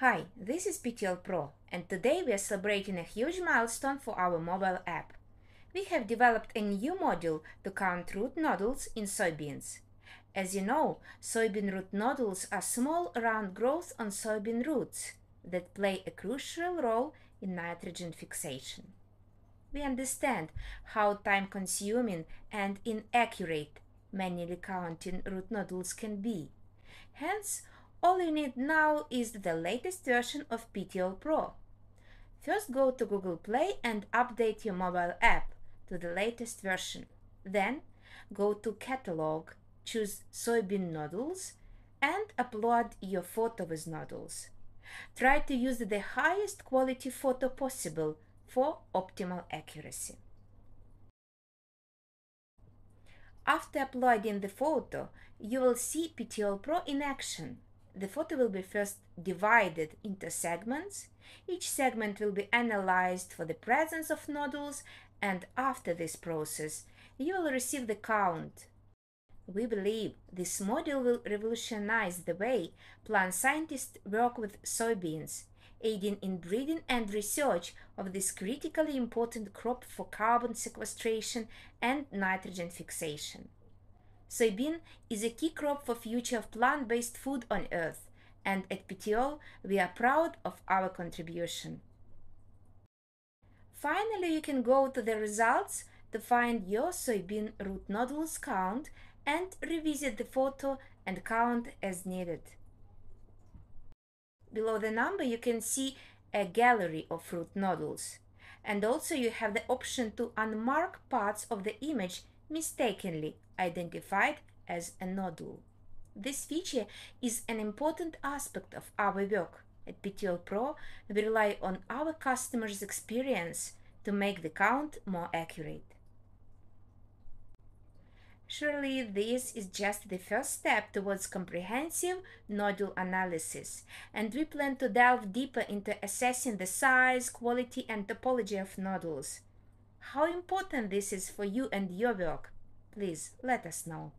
Hi, this is Petiole Pro, and today we are celebrating a huge milestone for our mobile app. We have developed a new module to count root nodules in soybeans. As you know, soybean root nodules are small round growths on soybean roots that play a crucial role in nitrogen fixation. We understand how time consuming and inaccurate manually counting root nodules can be. Hence, all you need now is the latest version of Petiole Pro. First go to Google Play and update your mobile app to the latest version. Then go to Catalog, choose soybean Nodules and upload your photo with nodules. Try to use the highest quality photo possible for optimal accuracy. After uploading the photo, you will see Petiole Pro in action the photo will be first divided into segments. Each segment will be analyzed for the presence of nodules and after this process you will receive the count. We believe this model will revolutionize the way plant scientists work with soybeans, aiding in breeding and research of this critically important crop for carbon sequestration and nitrogen fixation. Soybean is a key crop for future of plant-based food on Earth, and at Petiole we are proud of our contribution. Finally, you can go to the results to find your soybean root nodules count and revisit the photo and count as needed. Below the number you can see a gallery of root nodules and also you have the option to unmark parts of the image mistakenly identified as a nodule. This feature is an important aspect of our work. At Petiole Pro, we rely on our customers' experience to make the count more accurate. Surely this is just the first step towards comprehensive nodule analysis, and we plan to delve deeper into assessing the size, quality, and topology of nodules. How important this is for you and your work please let us know.